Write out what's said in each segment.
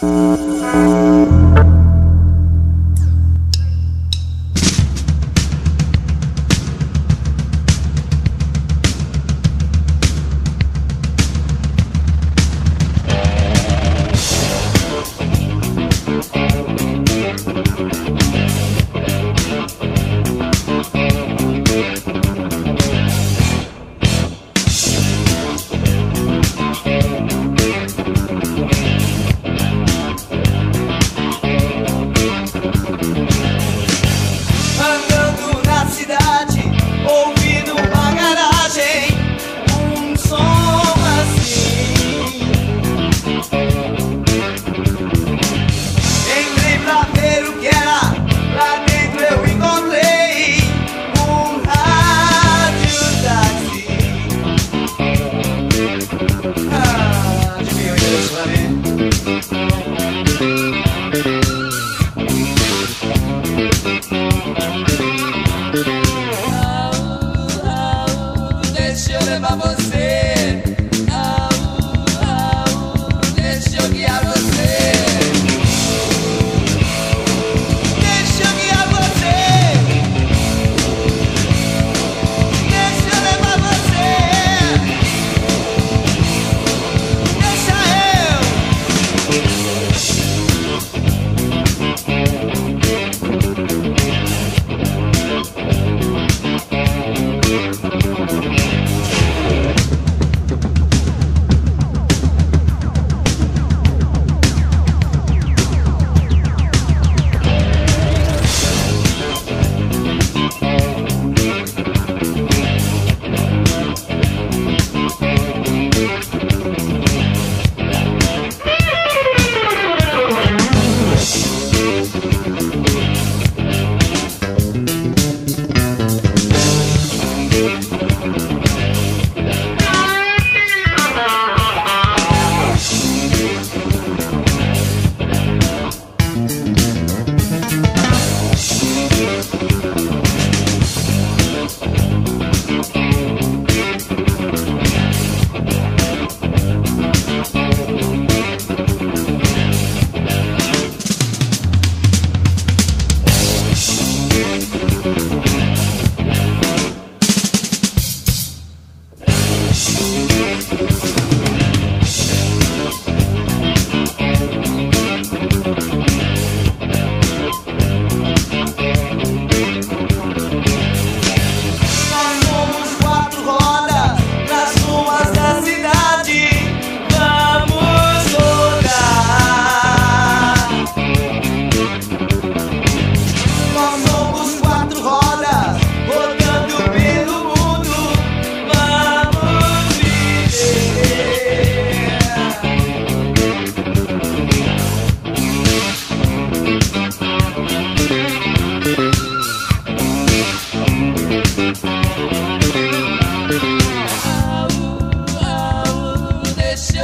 Música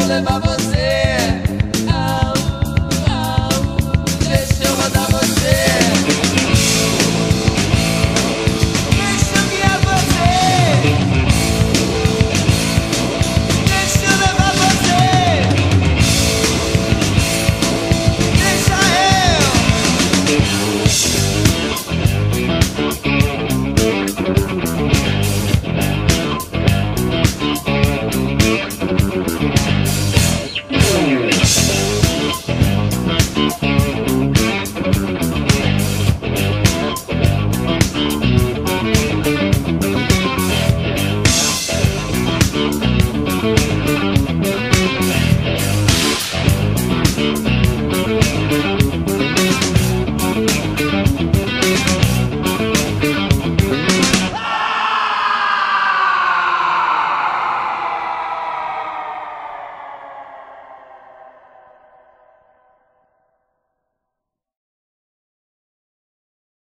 le vamos